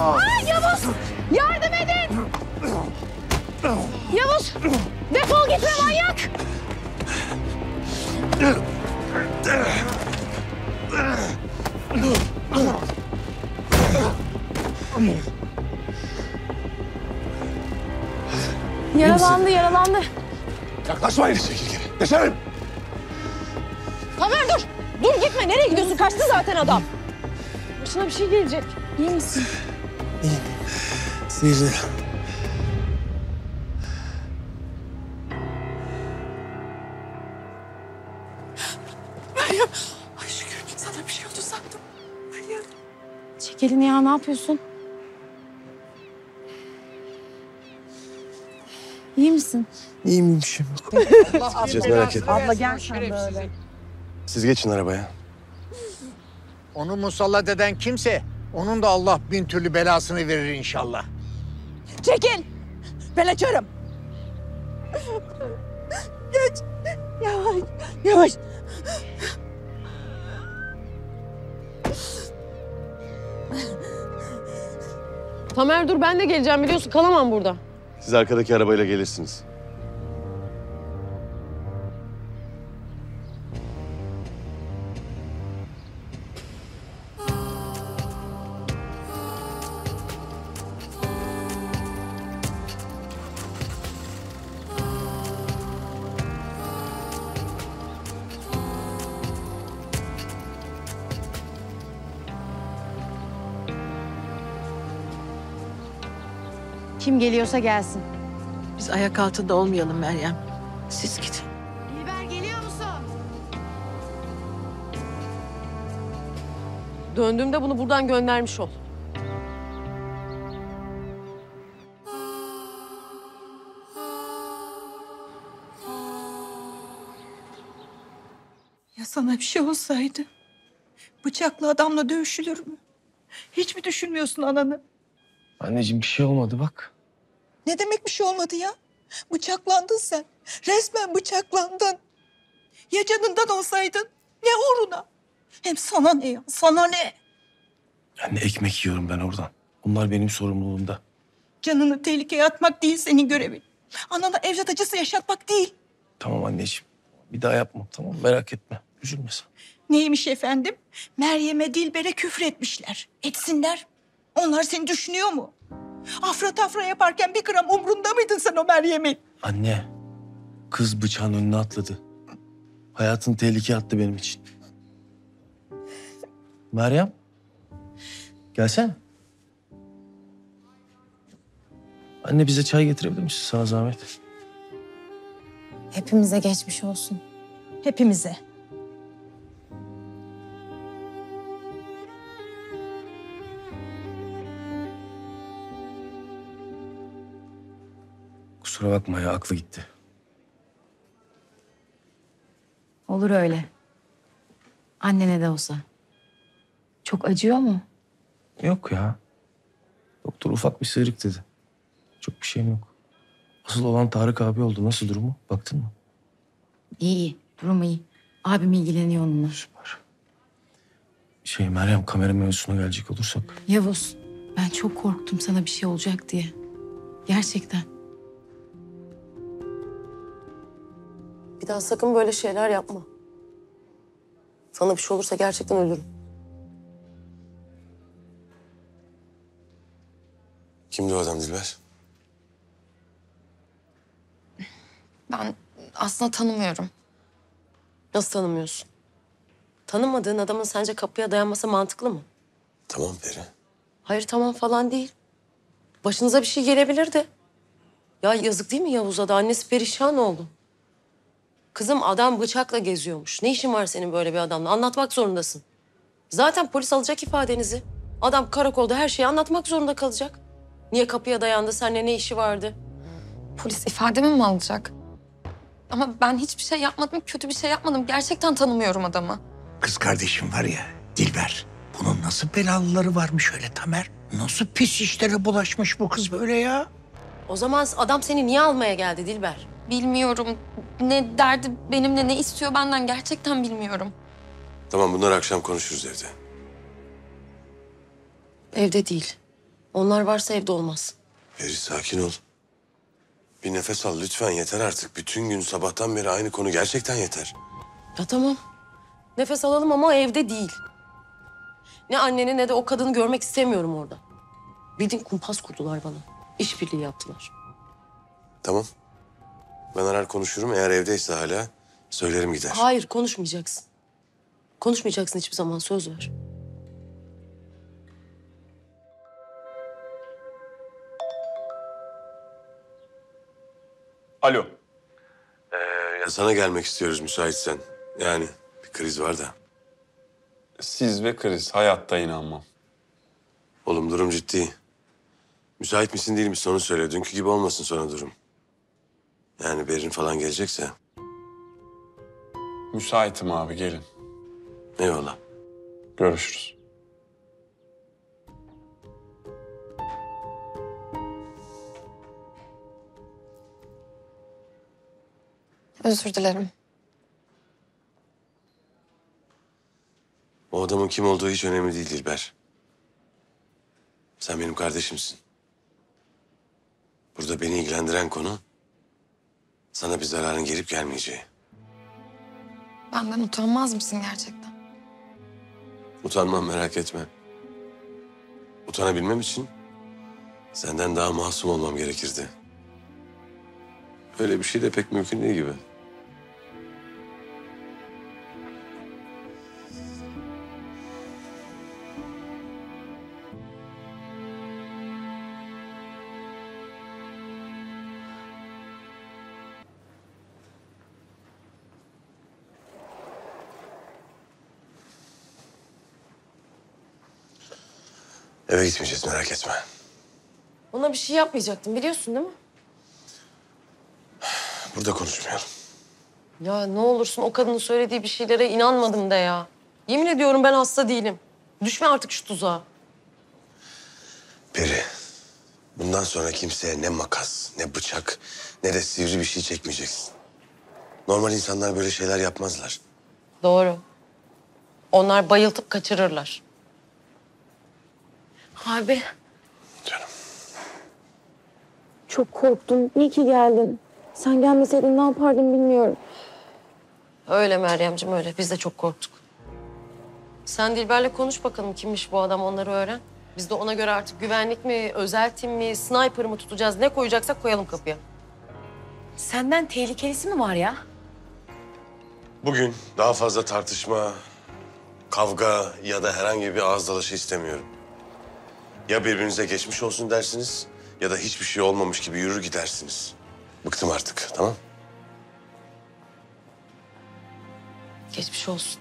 Aa, Yavuz! Yardım edin! Yavuz! Defol gitme manyak! Yaralandı, yaralandı. Yaklaşmayın çekil geri. Geçelim. Tamer dur! Dur gitme, nereye gidiyorsun? Kaçtı zaten adam. Başına bir şey gelecek. İyi misin? Sihirli. Ay şükür sana bir şey oldu sandım. Meryem. Çek elini ya, ne yapıyorsun? İyi misin? İyi miyim bir şey yok. Gideceğiz merak etme. Abla gel sen böyle. Siz geçin arabaya. Onu musallat eden kimse onun da Allah bin türlü belasını verir inşallah. Çekil. Ben açarım. Geç. Yavaş. Yavaş. Tamer dur, ben de geleceğim biliyorsun. Kalamam burada. Siz arkadaki arabayla gelirsiniz. Kim geliyorsa gelsin. Biz ayak altında olmayalım Meryem. Siz gidin. Dilber geliyor musun? Döndüğümde bunu buradan göndermiş ol. Ya sana bir şey olsaydı? Bıçaklı adamla dövüşülür mü? Hiç mi düşünmüyorsun ananı? Anneciğim bir şey olmadı bak. Ne demek bir şey olmadı ya? Bıçaklandın sen. Resmen bıçaklandın. Ya canından olsaydın? Ne uğruna? Hem sana ne ya? Sana ne? Anne ekmek yiyorum ben oradan. Bunlar benim sorumluluğumda. Canını tehlikeye atmak değil senin görevin. Anana evlat acısı yaşatmak değil. Tamam anneciğim. Bir daha yapmam tamam merak etme. Üzülme sen. Neymiş efendim? Meryem'e Dilber'e küfür etmişler. Etsinler. Onlar seni düşünüyor mu? Afra tafra yaparken bir gram umrunda mıydın sen o Meryem'in? Anne. Kız bıçağın önüne atladı. Hayatını tehlikeye attı benim için. Meryem. Gelsene. Anne bize çay getirebilir misin sana zahmet? Hepimize geçmiş olsun. Hepimize. Kusura bakma ya aklı gitti. Olur öyle. Annene de olsa. Çok acıyor mu? Yok ya. Doktor ufak bir sıyrık dedi. Çok bir şeyim yok. Asıl olan Tarık abi oldu. Nasıl durumu? Baktın mı? İyi iyi. Durumu iyi. Abim ilgileniyor onunla. Süper. Şey Meryem kamera mevzusuna gelecek olursak. Yavuz, ben çok korktum sana bir şey olacak diye. Gerçekten. Daha sakın böyle şeyler yapma. Sana bir şey olursa gerçekten ölürüm. Kimdi o adam Dilber? Ben aslında tanımıyorum. Nasıl tanımıyorsun? Tanımadığın adamın sence kapıya dayanması mantıklı mı? Tamam Peri. Hayır tamam falan değil. Başınıza bir şey gelebilir de. Ya yazık değil mi Yavuz'a da annesi perişan oldu. Kızım adam bıçakla geziyormuş. Ne işin var senin böyle bir adamla? Anlatmak zorundasın. Zaten polis alacak ifadenizi. Adam karakolda her şeyi anlatmak zorunda kalacak. Niye kapıya dayandı? Seninle ne işi vardı? Polis ifademi mi alacak? Ama ben hiçbir şey yapmadım, kötü bir şey yapmadım. Gerçekten tanımıyorum adamı. Kız kardeşim var ya Dilber. Bunun nasıl belalıları varmış öyle Tamer? Nasıl pis işlere bulaşmış bu kız böyle ya? O zaman adam seni niye almaya geldi Dilber? Bilmiyorum ne derdi benimle, ne istiyor benden gerçekten bilmiyorum. Tamam bunları akşam konuşuruz evde. Evde değil. Onlar varsa evde olmaz. Peri sakin ol. Bir nefes al lütfen yeter artık. Bütün gün sabahtan beri aynı konu gerçekten yeter. Ya tamam. Nefes alalım ama evde değil. Ne anneni ne de o kadını görmek istemiyorum orada. Bildiğin kumpas kurdular bana. İşbirliği yaptılar. Tamam. Ben arar konuşurum. Eğer evdeyse hala söylerim gider. Hayır konuşmayacaksın. Konuşmayacaksın hiçbir zaman söz ver. Alo. Ya sana gelmek istiyoruz müsaitsen. Yani bir kriz var da. Siz ve kriz hayatta inanmam. Oğlum durum ciddi. Müsait misin değil misin onu söyle. Dünkü gibi olmasın sonra durum. Yani Berin falan gelecekse. Müsaitim abi gelin. Eyvallah. Görüşürüz. Özür dilerim. O adamın kim olduğu hiç önemli değil Dilber. Sen benim kardeşimsin. Burada beni ilgilendiren konu... ...sana bir zararın gelip gelmeyeceği. Benden utanmaz mısın gerçekten? Utanmam merak etme. Utanabilmem için senden daha masum olmam gerekirdi. Öyle bir şey de pek mümkün değil gibi. Eve gitmeyeceğiz merak etme. Ona bir şey yapmayacaktım biliyorsun değil mi? Burada konuşmayalım. Ya ne olursun o kadının söylediği bir şeylere inanmadım de ya. Yemin ediyorum ben hasta değilim. Düşme artık şu tuzağa. Peri, bundan sonra kimseye ne makas, ne bıçak, ne de sivri bir şey çekmeyeceksin. Normal insanlar böyle şeyler yapmazlar. Doğru. Onlar bayıltıp kaçırırlar. Abi. Canım. Çok korktum. İyi ki geldin. Sen gelmeseydin ne yapardım bilmiyorum. Öyle Meryemciğim öyle. Biz de çok korktuk. Sen Dilber'le konuş bakalım kimmiş bu adam onları öğren. Biz de ona göre artık güvenlik mi, özel tim mi, sniper mı tutacağız ne koyacaksak koyalım kapıya. Senden tehlikelisi mi var ya? Bugün daha fazla tartışma, kavga ya da herhangi bir ağız dalaşı istemiyorum. Ya birbirinize geçmiş olsun dersiniz ya da hiçbir şey olmamış gibi yürür gidersiniz. Bıktım artık, tamam? Geçmiş olsun.